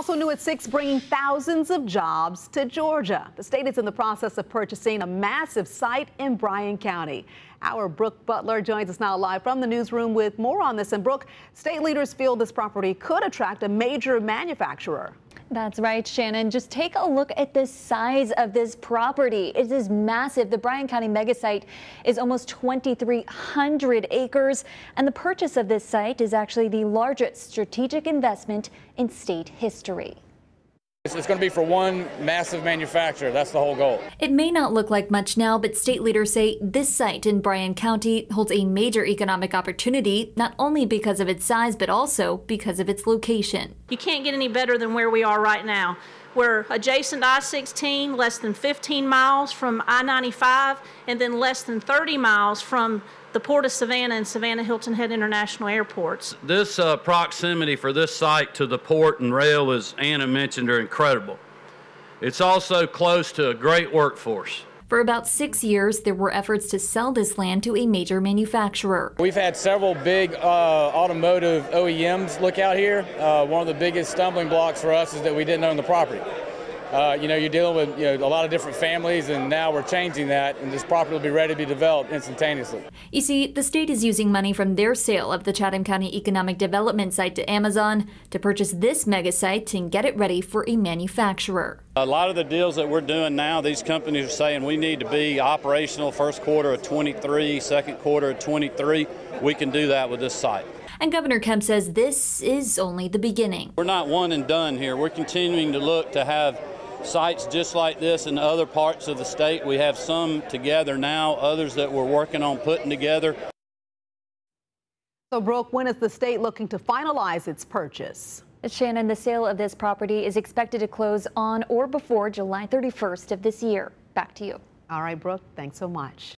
Also new at 6, bringing thousands of jobs to Georgia. The state is in the process of purchasing a massive site in Bryan County. Our Brooke Butler joins us now live from the newsroom with more on this. And Brooke, state leaders feel this property could attract a major manufacturer. That's right, Shannon. Just take a look at the size of this property. It is massive. The Bryan County megasite is almost 2,300 acres, and the purchase of this site is actually the largest strategic investment in state history. It's going to be for one massive manufacturer. That's the whole goal. It may not look like much now, but state leaders say this site in Bryan County holds a major economic opportunity, not only because of its size, but also because of its location. You can't get any better than where we are right now. We're adjacent to I-16, less than 15 miles from I-95, and then less than 30 miles from the Port of Savannah and Savannah Hilton Head International Airports. This uh, proximity for this site to the port and rail, as Anna mentioned, are incredible. It's also close to a great workforce. For about six years, there were efforts to sell this land to a major manufacturer. We've had several big uh, automotive OEMs look out here. Uh, one of the biggest stumbling blocks for us is that we didn't own the property. Uh, you know, you're dealing with you know, a lot of different families, and now we're changing that, and this property will be ready to be developed instantaneously. You see, the state is using money from their sale of the Chatham County Economic Development site to Amazon to purchase this mega site and get it ready for a manufacturer. A lot of the deals that we're doing now, these companies are saying we need to be operational first quarter of 23, second quarter of 23. We can do that with this site. And Governor Kemp says this is only the beginning. We're not one and done here. We're continuing to look to have sites just like this in other parts of the state. We have some together now, others that we're working on putting together. So, Brooke, when is the state looking to finalize its purchase? Shannon, the sale of this property is expected to close on or before July 31st of this year. Back to you. All right, Brooke, thanks so much.